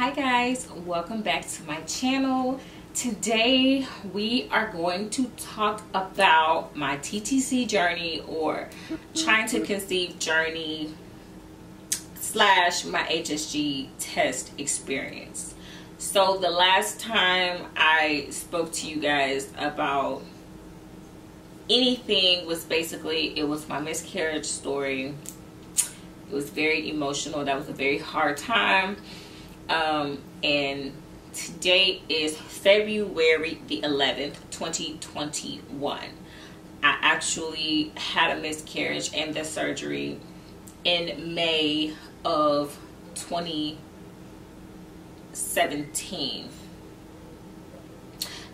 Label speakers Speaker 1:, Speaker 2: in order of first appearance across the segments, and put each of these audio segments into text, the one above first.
Speaker 1: hi guys. Welcome back to my channel. Today we are going to talk about my TTC journey or trying to conceive journey slash my HSG test experience. So the last time I spoke to you guys about anything was basically it was my miscarriage story. It was very emotional. That was a very hard time um, and today is February the 11th 2021 I actually had a miscarriage and the surgery in May of 2017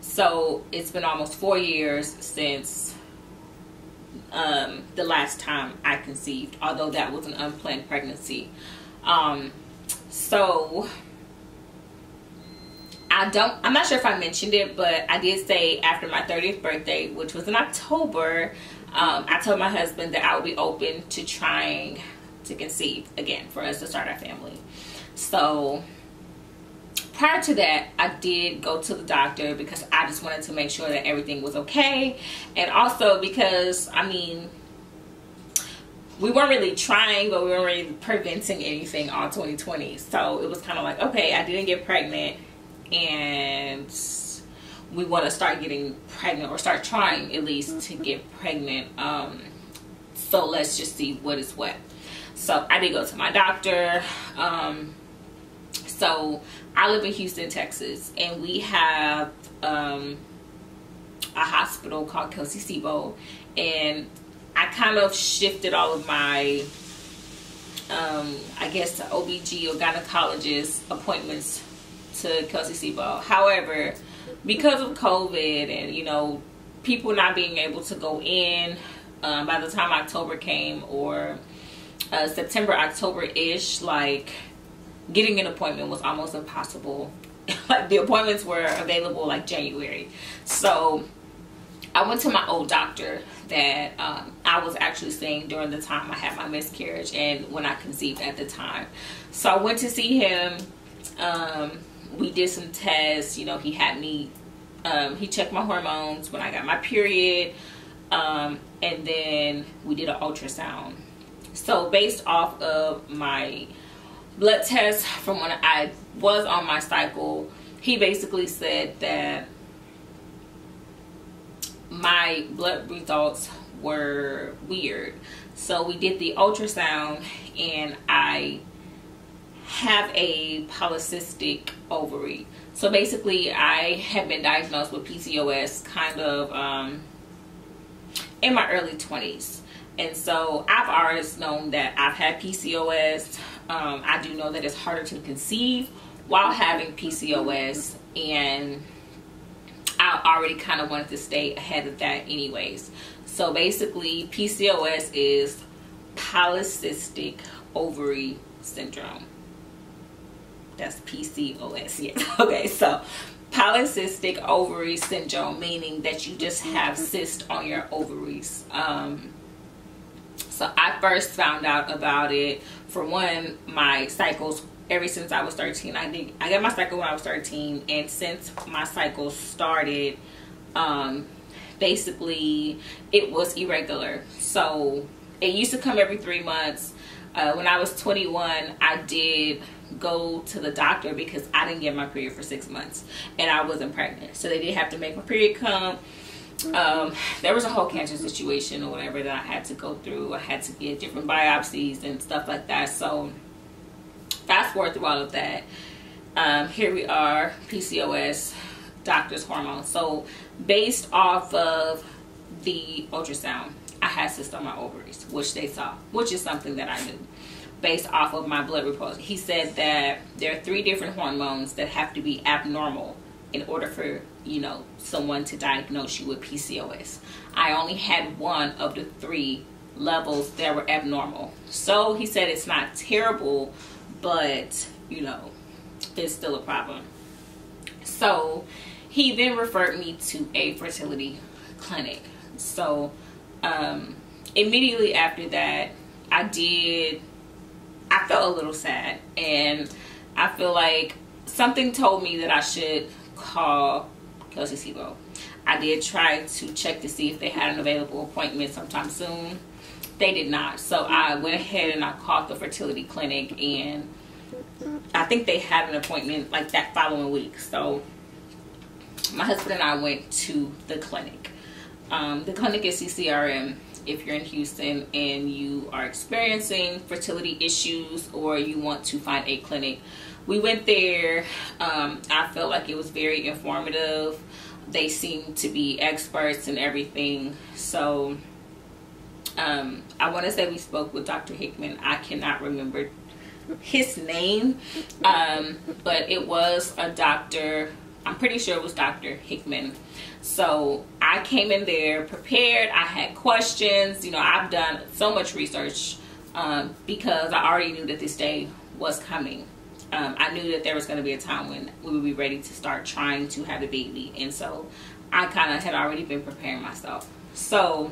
Speaker 1: so it's been almost four years since um, the last time I conceived although that was an unplanned pregnancy. Um, so I don't, I'm not sure if I mentioned it, but I did say after my 30th birthday, which was in October, um, I told my husband that I would be open to trying to conceive again for us to start our family. So prior to that, I did go to the doctor because I just wanted to make sure that everything was okay. And also because, I mean, we weren't really trying, but we weren't really preventing anything all 2020. So it was kind of like, okay, I didn't get pregnant and we want to start getting pregnant or start trying at least to get pregnant. Um, so let's just see what is what. So I did go to my doctor. Um, so I live in Houston, Texas, and we have um, a hospital called Kelsey-Seybold, and I kind of shifted all of my, um, I guess, OBG or gynecologist appointments to Kelsey-Seybold. However, because of COVID and, you know, people not being able to go in um, by the time October came or uh, September, October-ish, like getting an appointment was almost impossible. like the appointments were available like January. So I went to my old doctor that um, I was actually seeing during the time I had my miscarriage and when I conceived at the time. So I went to see him. Um, we did some tests. You know, he had me, um, he checked my hormones when I got my period. Um, and then we did an ultrasound. So based off of my blood test from when I was on my cycle, he basically said that my blood results were weird. So we did the ultrasound and I have a polycystic ovary. So basically I have been diagnosed with PCOS kind of um, in my early 20s. And so I've always known that I've had PCOS. Um, I do know that it's harder to conceive while having PCOS and I already kind of wanted to stay ahead of that anyways. So basically PCOS is polycystic ovary syndrome. That's PCOS, yes. Okay, so polycystic ovary syndrome, meaning that you just have cysts on your ovaries. Um, so I first found out about it for one, my cycles ever since I was 13. I did I got my cycle when I was 13 and since my cycle started um basically it was irregular. So it used to come every 3 months. Uh, when I was 21, I did go to the doctor because I didn't get my period for 6 months and I wasn't pregnant. So they did have to make my period come um, there was a whole cancer situation or whatever that I had to go through. I had to get different biopsies and stuff like that. So fast forward through all of that. Um, here we are, PCOS, doctor's hormone. So based off of the ultrasound, I had cysts on my ovaries, which they saw, which is something that I knew based off of my blood report. He said that there are three different hormones that have to be abnormal in order for you know someone to diagnose you with PCOS. I only had one of the three levels that were abnormal. So he said it's not terrible, but you know, it's still a problem. So he then referred me to a fertility clinic. So um, immediately after that, I did, I felt a little sad and I feel like something told me that I should call Kelsey-Seybold. I did try to check to see if they had an available appointment sometime soon. They did not. So I went ahead and I called the fertility clinic and I think they had an appointment like that following week. So my husband and I went to the clinic. Um, the clinic is CCRM if you're in Houston and you are experiencing fertility issues or you want to find a clinic. We went there. Um, I felt like it was very informative. They seemed to be experts in everything. So um, I want to say we spoke with Dr. Hickman. I cannot remember his name, um, but it was a doctor. I'm pretty sure it was Dr. Hickman. So I came in there prepared. I had questions. You know, I've done so much research um, because I already knew that this day was coming. Um, I knew that there was going to be a time when we would be ready to start trying to have a baby. And so I kind of had already been preparing myself. So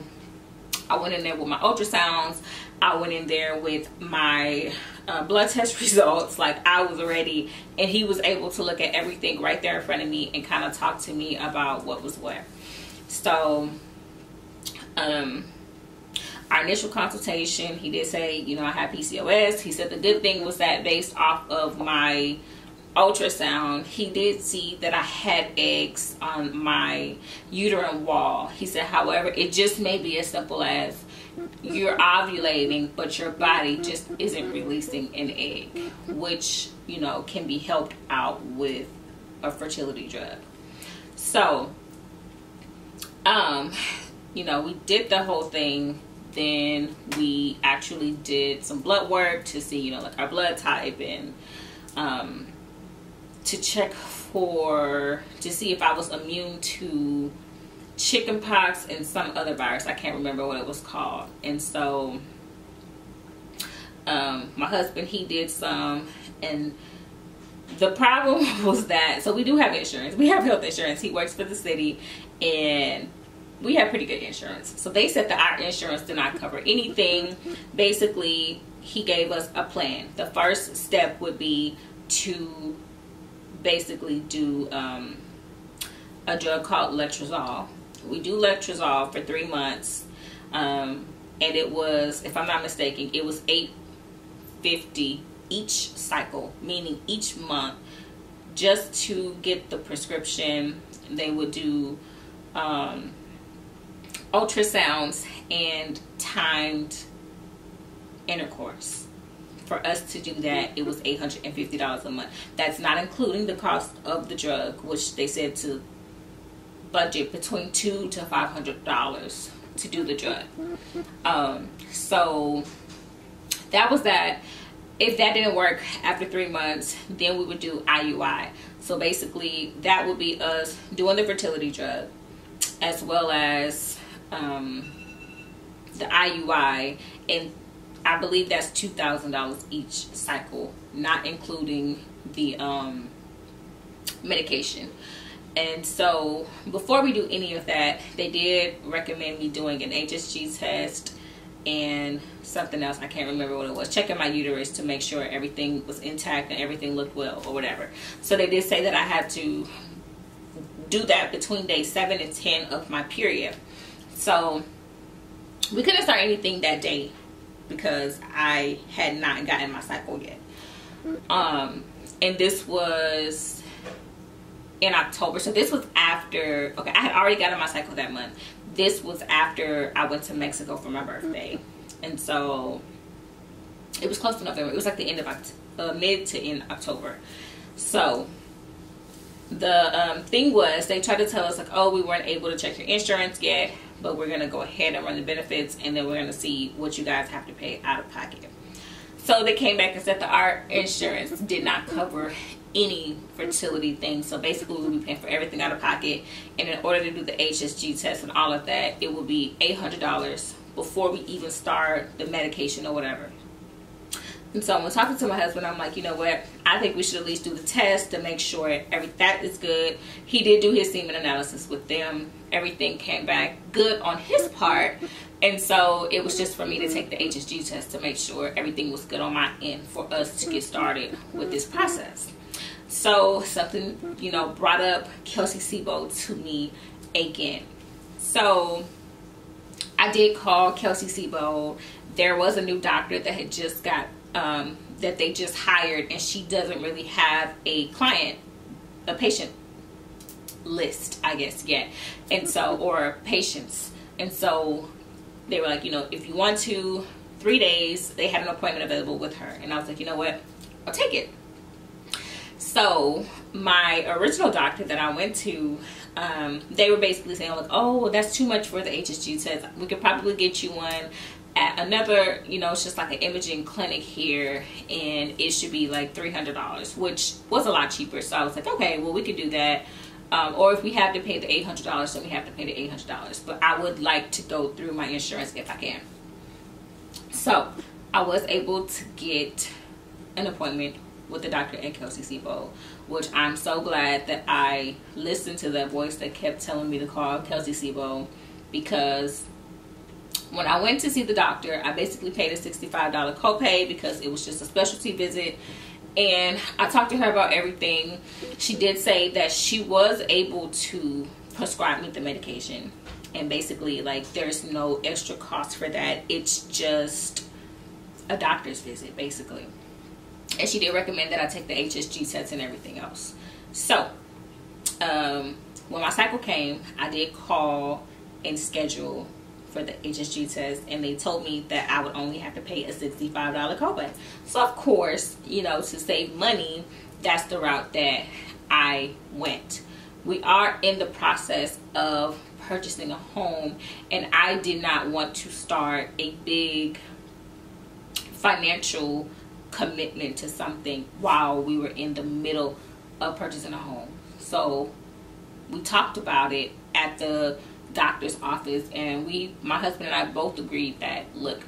Speaker 1: I went in there with my ultrasounds. I went in there with my uh, blood test results. Like I was ready and he was able to look at everything right there in front of me and kind of talk to me about what was what. So, um, our initial consultation, he did say, you know, I have PCOS. He said the good thing was that based off of my ultrasound, he did see that I had eggs on my uterine wall. He said, however, it just may be as simple as you're ovulating, but your body just isn't releasing an egg, which, you know, can be helped out with a fertility drug. So, um, you know, we did the whole thing. Then we actually did some blood work to see, you know, like our blood type and um, to check for to see if I was immune to chickenpox and some other virus. I can't remember what it was called. And so um, my husband, he did some and the problem was that so we do have insurance we have health insurance he works for the city and we have pretty good insurance so they said that our insurance did not cover anything basically he gave us a plan the first step would be to basically do um, a drug called letrozole. We do letrozole for three months, um, and it was, if I'm not mistaken, it was eight fifty each cycle, meaning each month, just to get the prescription. They would do um, ultrasounds and timed intercourse for us to do that, it was $850 a month. That's not including the cost of the drug, which they said to budget between two to five hundred dollars to do the drug. Um, so that was that. If that didn't work after three months, then we would do IUI. So basically, that would be us doing the fertility drug as well as um, the IUI and I believe that's two thousand dollars each cycle, not including the um, medication. And so before we do any of that, they did recommend me doing an HSG test and something else. I can't remember what it was. Checking my uterus to make sure everything was intact and everything looked well or whatever. So they did say that I had to do that between day 7 and 10 of my period. So we couldn't start anything that day because I had not gotten my cycle yet. Um, and this was in October. So this was after, okay, I had already gotten my cycle that month. This was after I went to Mexico for my birthday. And so it was close to November. It was like the end of uh, mid to end October. So the um, thing was they tried to tell us like, oh, we weren't able to check your insurance yet but we're going to go ahead and run the benefits and then we're going to see what you guys have to pay out of pocket. So they came back and said that our insurance did not cover any fertility thing. So basically we'll be paying for everything out of pocket. And in order to do the HSG test and all of that, it will be $800 before we even start the medication or whatever. And so when talking to my husband, I'm like, you know what? I think we should at least do the test to make sure every that is good. He did do his semen analysis with them. Everything came back good on his part. And so it was just for me to take the HSG test to make sure everything was good on my end for us to get started with this process. So something, you know, brought up Kelsey-Seybold to me again. So I did call Kelsey-Seybold. There was a new doctor that had just got um, that they just hired, and she doesn't really have a client, a patient list, I guess, yet, and so or patients, and so they were like, you know, if you want to, three days. They had an appointment available with her, and I was like, you know what, I'll take it. So my original doctor that I went to um, they were basically saying like, oh, that's too much for the HSG test. We could probably get you one at another, you know, it's just like an imaging clinic here and it should be like $300, which was a lot cheaper. So I was like, okay, well, we could do that. Um, or if we have to pay the $800, then we have to pay the $800. But I would like to go through my insurance if I can. So I was able to get an appointment with the doctor at Kelsey-Seybold, which I'm so glad that I listened to that voice that kept telling me to call Kelsey-Seybold because when I went to see the doctor, I basically paid a $65 copay because it was just a specialty visit. And I talked to her about everything. She did say that she was able to prescribe me the medication. And basically, like, there's no extra cost for that. It's just a doctor's visit, basically and she did recommend that I take the HSG test and everything else. So, um, when my cycle came, I did call and schedule for the HSG test, and they told me that I would only have to pay a $65 copay. So, of course, you know, to save money, that's the route that I went. We are in the process of purchasing a home, and I did not want to start a big financial commitment to something while we were in the middle of purchasing a home. So we talked about it at the doctor's office and we my husband and I both agreed that look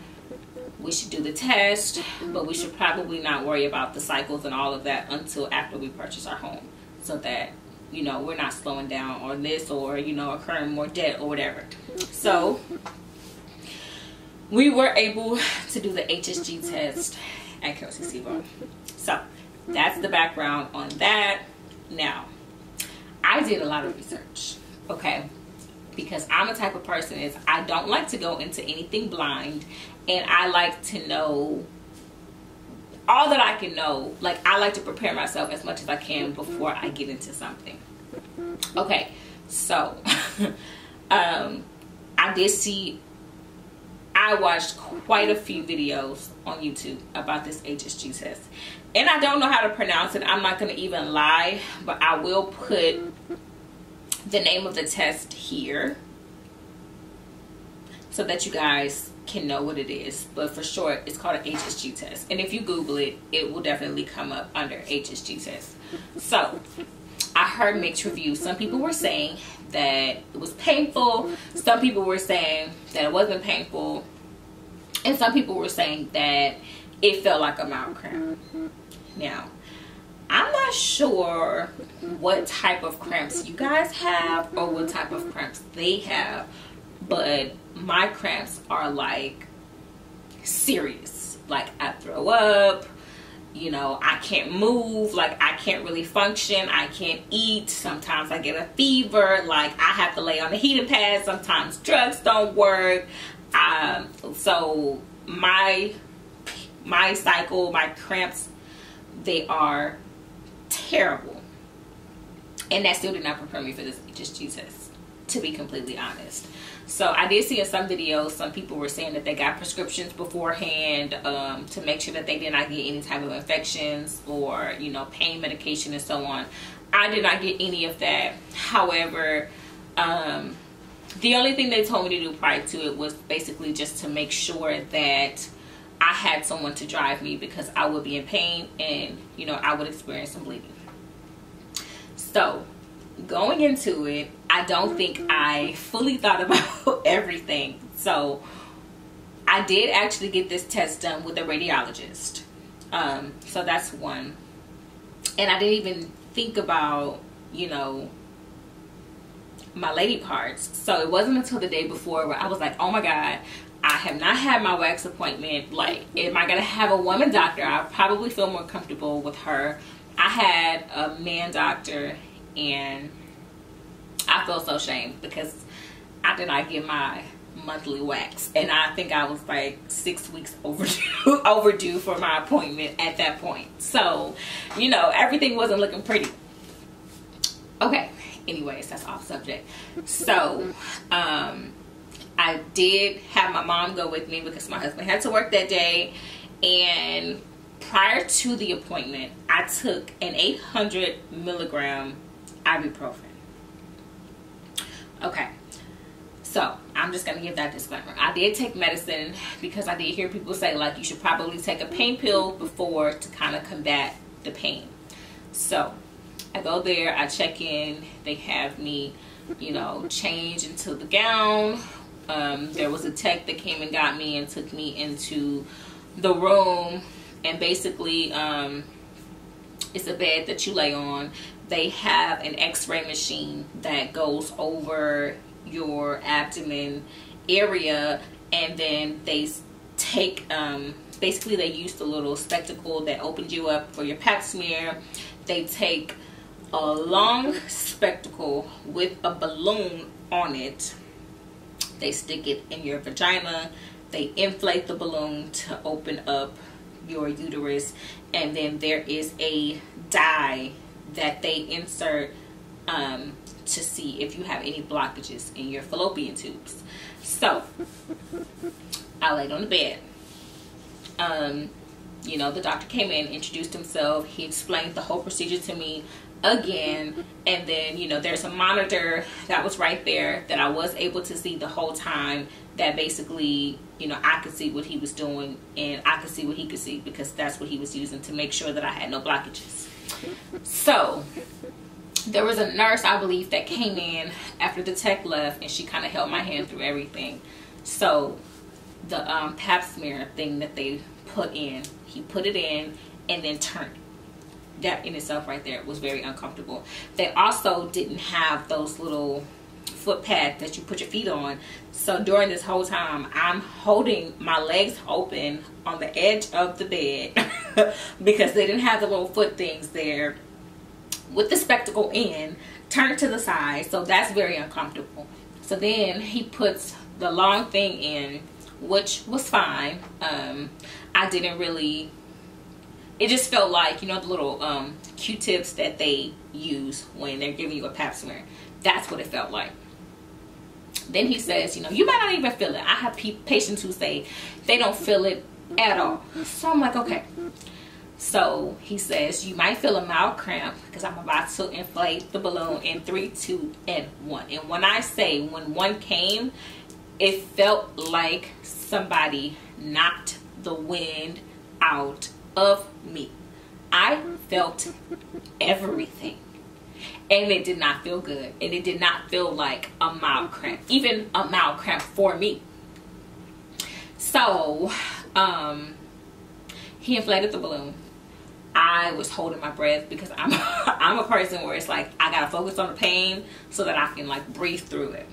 Speaker 1: we should do the test but we should probably not worry about the cycles and all of that until after we purchase our home so that you know we're not slowing down on this or you know incurring more debt or whatever so we were able to do the HSG test at Kelsey-Seybold. So that's the background on that. Now, I did a lot of research, okay? Because I'm a type of person is I don't like to go into anything blind and I like to know all that I can know. Like I like to prepare myself as much as I can before I get into something. Okay, so um I did see I watched quite a few videos on YouTube about this HSG test. And I don't know how to pronounce it. I'm not going to even lie, but I will put the name of the test here so that you guys can know what it is. But for short, it's called an HSG test. And if you Google it, it will definitely come up under HSG test. So, I heard mixed reviews. Some people were saying that it was painful. Some people were saying that it wasn't painful. And some people were saying that it felt like a mild cramp. Mm-hmm. Now, I'm not sure what type of cramps you guys have or what mm-hmm. type of cramps they have, but my cramps are like serious. Like I throw up, you know, I can't move, like I can't really function, I can't eat, sometimes I get a fever, like I have to lay on the heating pad, sometimes drugs don't work. Um, so my my cycle, my cramps, they are terrible. And that still did not prepare me for this just Jesus, to be completely honest. So I did see in some videos, some people were saying that they got prescriptions beforehand um, to make sure that they did not get any type of infections or, you know, pain medication and so on. I did not get any of that. However, um, the only thing they told me to do prior to it was basically just to make sure that I had someone to drive me because I would be in pain and, you know, I would experience some bleeding. So going into it, I don't think I fully thought about everything. So I did actually get this test done with a radiologist. Um, so that's one. And I didn't even think about, you know, my lady parts. So it wasn't until the day before where I was like, oh my God, I have not had my wax appointment. Like, am I to have a woman doctor? I probably feel more comfortable with her I had a man doctor and I felt so ashamed because I did not get my monthly wax and I think I was like six weeks overdue overdue for my appointment at that point so you know everything wasn't looking pretty okay anyways that's off subject so um I did have my mom go with me because my husband had to work that day and prior to the appointment I took an 800 milligram ibuprofen okay so I'm just gonna give that disclaimer. I did take medicine because I did hear people say like you should probably take a pain pill before to kind of combat the pain. So I go there, I check in, they have me, you know, change into the gown. Um, there was a tech that came and got me and took me into the room and basically um, it's a bed that you lay on. They have an x-ray machine that goes over your abdomen area and then they take um, basically they use the little spectacle that opens you up for your pap smear they take a long spectacle with a balloon on it they stick it in your vagina they inflate the balloon to open up your uterus and then there is a dye that they insert um, to see if you have any blockages in your fallopian tubes. So, I laid on the bed. Um, you know, the doctor came in, introduced himself. He explained the whole procedure to me again. And then, you know, there's a monitor that was right there that I was able to see the whole time that basically, you know, I could see what he was doing and I could see what he could see because that's what he was using to make sure that I had no blockages. So, there was a nurse I believe that came in after the tech left and she kind of held my hand through everything so the um, pap smear thing that they put in he put it in and then turned that in itself right there was very uncomfortable they also didn't have those little foot pads that you put your feet on so during this whole time I'm holding my legs open on the edge of the bed because they didn't have the little foot things there with the spectacle in, turn it to the side. So that's very uncomfortable. So then he puts the long thing in, which was fine. Um, I didn't really, it just felt like, you know, the little um, Q-tips that they use when they're giving you a pap smear. That's what it felt like. Then he says, you know, you might not even feel it. I have patients who say they don't feel it at all. So I'm like, okay. So he says you might feel a mild cramp because I'm about to inflate the balloon in three, two, and one. And when I say when one came, it felt like somebody knocked the wind out of me. I felt everything. And it did not feel good. And it did not feel like a mild cramp. Even a mild cramp for me. So, um, he inflated the balloon I was holding my breath because I'm I'm a person where it's like I gotta focus on the pain so that I can like breathe through it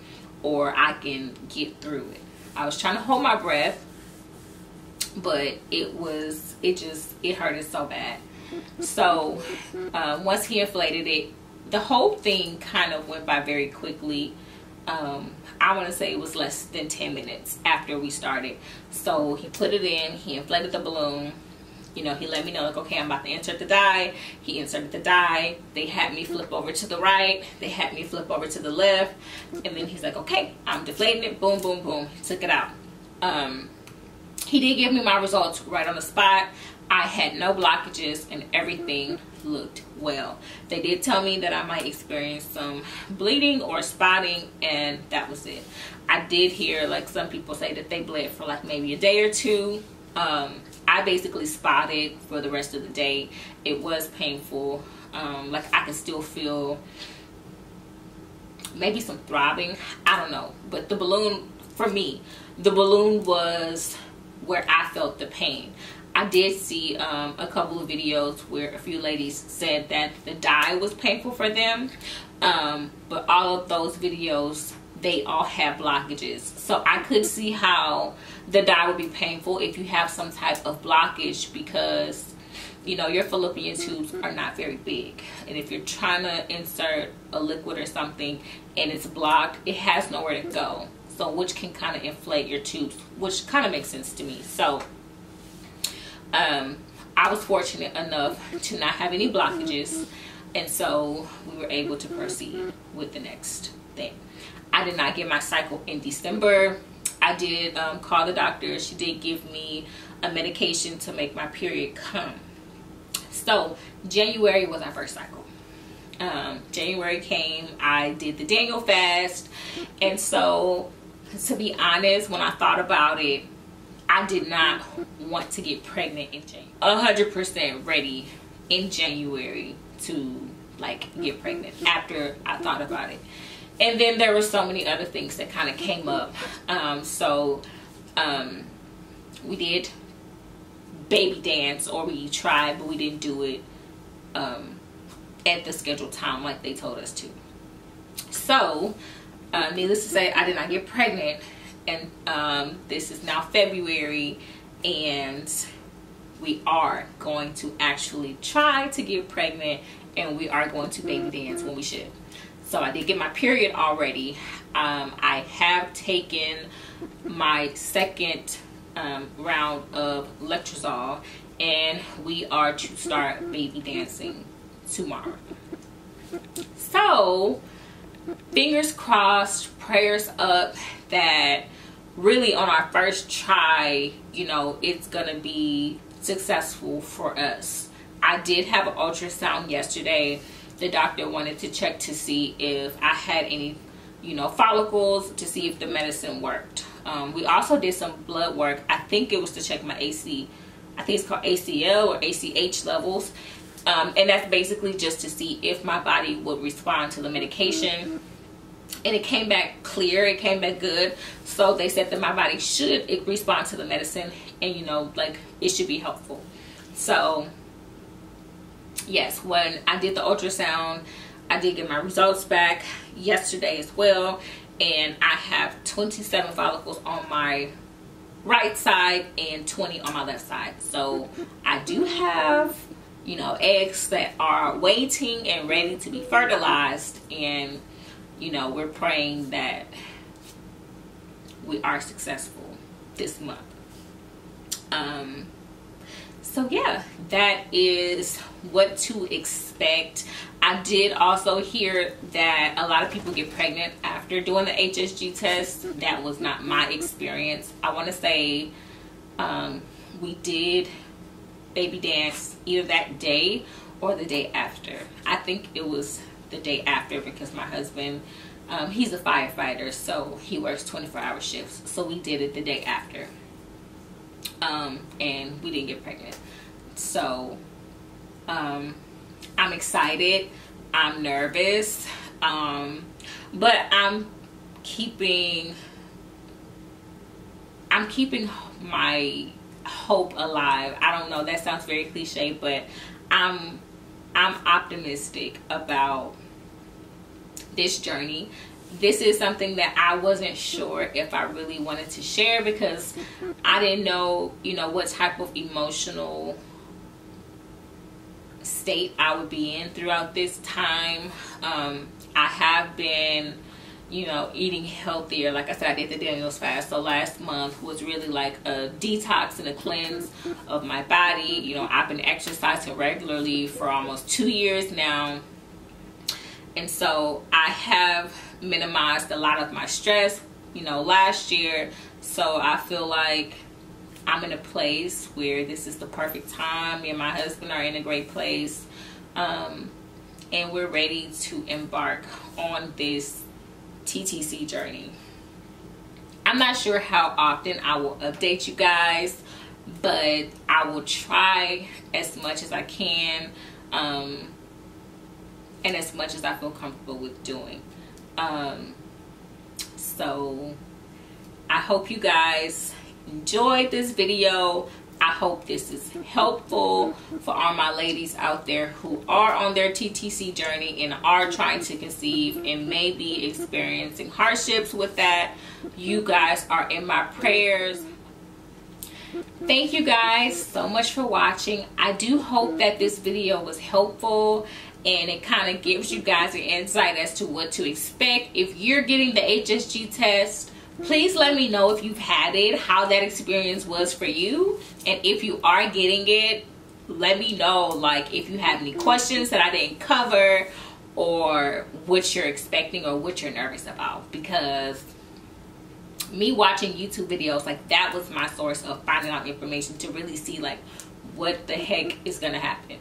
Speaker 1: or I can get through it. I was trying to hold my breath, but it was it just it hurted so bad. So um, once he inflated it, the whole thing kind of went by very quickly. Um, I want to say it was less than 10 minutes after we started. So he put it in, he inflated the balloon, you know, he let me know like, okay, I'm about to insert the dye He inserted the dye They had me flip over to the right. They had me flip over to the left. And then he's like, okay, I'm deflating it. Boom, boom, boom. He took it out. Um, he did give me my results right on the spot. I had no blockages and everything looked well. They did tell me that I might experience some bleeding or spotting and that was it. I did hear like some people say that they bled for like maybe a day or two. Um, I basically spotted for the rest of the day. It was painful. Um, like I could still feel maybe some throbbing. I don't know. But the balloon, for me, the balloon was where I felt the pain. I did see um, a couple of videos where a few ladies said that the dye was painful for them. Um, but all of those videos, they all have blockages. So I could see how the dye would be painful if you have some type of blockage because you know, your fallopian tubes are not very big. And if you're trying to insert a liquid or something and it's blocked, it has nowhere to go. So which can kind of inflate your tubes, which kind of makes sense to me. So um, I was fortunate enough to not have any blockages. And so we were able to proceed with the next thing. I did not get my cycle in December. I did um, call the doctor. She did give me a medication to make my period come. So January was our first cycle. Um, January came, I did the Daniel fast. And so to be honest, when I thought about it, I did not want to get pregnant in January. 100% ready in January to like get pregnant after I thought about it. And then there were so many other things that kind of came up. Um, so um, we did baby dance or we tried but we didn't do it um, at the scheduled time like they told us to. So uh, needless to say I did not get pregnant and um, this is now February and we are going to actually try to get pregnant and we are going to baby dance when we should. So I did get my period already. Um, I have taken my second um, round of letrozole and we are to start baby dancing tomorrow. So fingers crossed, prayers up that really on our first try, you know, it's gonna be successful for us. I did have an ultrasound yesterday. The doctor wanted to check to see if I had any, you know, follicles to see if the medicine worked. Um, we also did some blood work. I think it was to check my AC. I think it's called ACL or ACH levels. Um, and that's basically just to see if my body would respond to the medication. And it came back clear it came back good. So they said that my body should respond to the medicine and you know like it should be helpful. So yes when i did the ultrasound i did get my results back yesterday as well. And i have 27 follicles on my right side and 20 on my left side. So i do have you know eggs that are waiting and ready to be fertilized and you know, we're praying that we are successful this month. Um, so yeah, that is what to expect. I did also hear that a lot of people get pregnant after doing the HSG test. That was not my experience. I want to say um, we did baby dance either that day or the day after. I think it was the day after because my husband um, he's a firefighter so he works 24 hour shifts. So we did it the day after. Um, and we didn't get pregnant. So um, I'm excited. I'm nervous. Um, but I'm keeping I'm keeping my hope alive. I don't know. That sounds very cliche but I'm I'm optimistic about this journey. This is something that I wasn't sure if I really wanted to share because I didn't know, you know, what type of emotional state I would be in throughout this time. Um, I have been, you know, eating healthier. Like I said, I did the Daniel's fast. So last month was really like a detox and a cleanse of my body. You know, I've been exercising regularly for almost two years now and so I have minimized a lot of my stress you know last year so I feel like I'm in a place where this is the perfect time me and my husband are in a great place um, and we're ready to embark on this TTC journey I'm not sure how often I will update you guys but I will try as much as I can um, and as much as I feel comfortable with doing. Um, so I hope you guys enjoyed this video. I hope this is helpful for all my ladies out there who are on their TTC journey and are trying to conceive and may be experiencing hardships with that. You guys are in my prayers. Thank you guys so much for watching. I do hope that this video was helpful and it kind of gives you guys an insight as to what to expect. If you're getting the hsg test please let me know if you've had it how that experience was for you. And if you are getting it let me know like if you have any questions that i didn't cover or what you're expecting or what you're nervous about. Because me watching YouTube videos like that was my source of finding out information to really see like what the heck is gonna happen.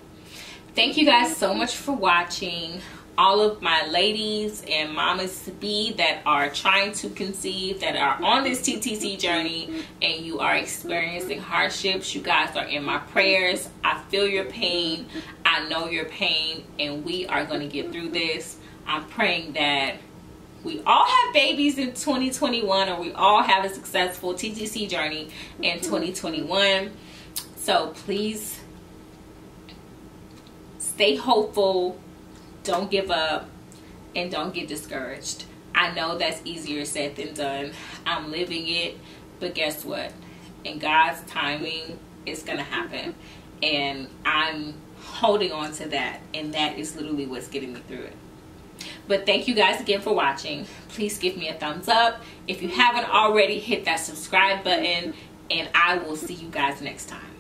Speaker 1: Thank you guys so much for watching all of my ladies and mamas to be that are trying to conceive that are on this TTC journey and you are experiencing hardships. You guys are in my prayers. I feel your pain. I know your pain and we are going to get through this. I'm praying that we all have babies in 2021 or we all have a successful TTC journey in mm-hmm. 2021 so please stay hopeful don't give up and don't get discouraged. I know that's easier said than done. I'm living it but guess what? In god's timing it's gonna happen. And i'm holding on to that and that is literally what's getting me through it. But thank you guys again for watching. Please give me a thumbs up. If you haven't already hit that subscribe button and i will see you guys next time